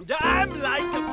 I'm like